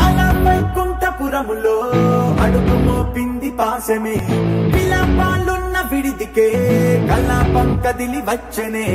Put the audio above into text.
అలా వైకుంఠపురములో అడుగు మోపింది పాశమే. విలాపాలున్న విడిదికే కలాపం పంకదిలి వచ్చనే.